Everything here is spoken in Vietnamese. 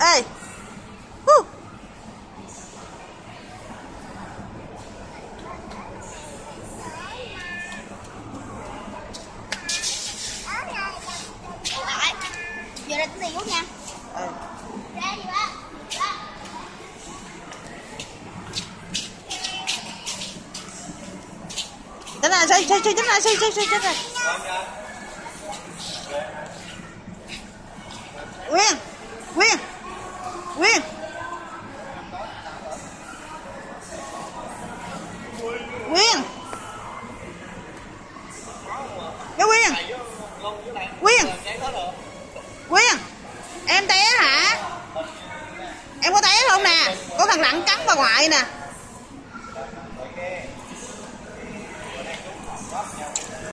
Ê! Woo. Giờ đây tính tiền rút nha? Ừ Ra gì ba Tính là xoay xoay chơi chơi chơi xoay xoay xoay tính Nguyên! Quyên. Quyên. Cái Quyên. Quyên. Quyên. Em té hả? Em có té không nè? Có thằng lặng cắn bà ngoại nè.